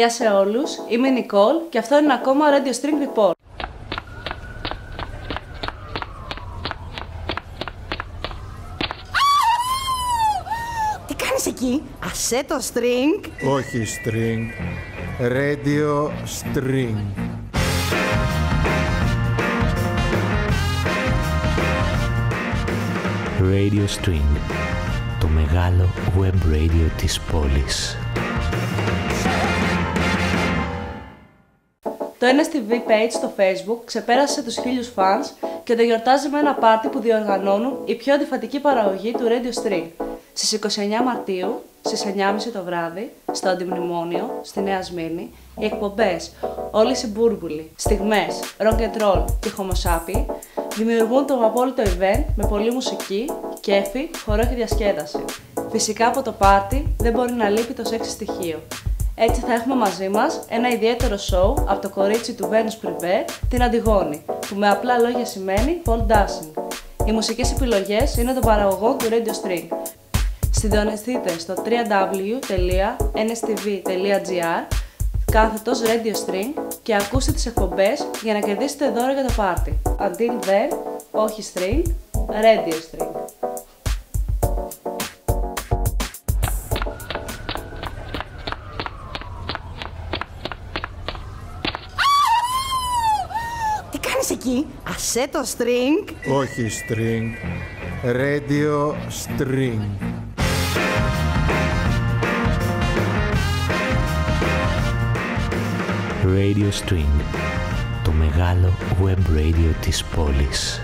Γεια σε όλους, είμαι η Νικόλ και αυτό είναι ακόμα Radio String Report. Τι κάνεις εκεί, ασέτο string. Όχι string. Radio string. Radio String, το μεγάλο web radio της πόλης. Το NSTV page στο facebook ξεπέρασε τους χίλιους fans και το γιορτάζει με ένα πάρτι που διοργανώνουν η πιο αντιφατική παραγωγή του Radio String. Στις 29 Μαρτίου, στις 9.30 το βράδυ, στο Αντιμνημόνιο, στη Νέα Σμύρνη, οι εκπομπές «Όλες οι Μπούρμπουλοι», «Στιγμές», «Rock and Roll» και «Homo δημιουργούν το απόλυτο event με πολλή μουσική, κέφι, χορό και διασκέδαση. Φυσικά από το πάρτι δεν μπορεί να λείπει το σεξ στοιχείο. Έτσι θα έχουμε μαζί μας ένα ιδιαίτερο show από το κορίτσι του Venus Privé, την Αντιγόνη, που με απλά λόγια σημαίνει pole dancing. Οι μουσικές επιλογές είναι των παραγωγών του Radio String. Συντονιστείτε στο www.nstv.gr κάθετος Radio String και ακούστε τις εκπομπές για να κερδίσετε δώρο για το πάρτι. Until then, όχι string, Radio String. Κάνεις εκεί, ασέτο string. Όχι string. Radio string. Radio String, το μεγάλο web radio της πόλης.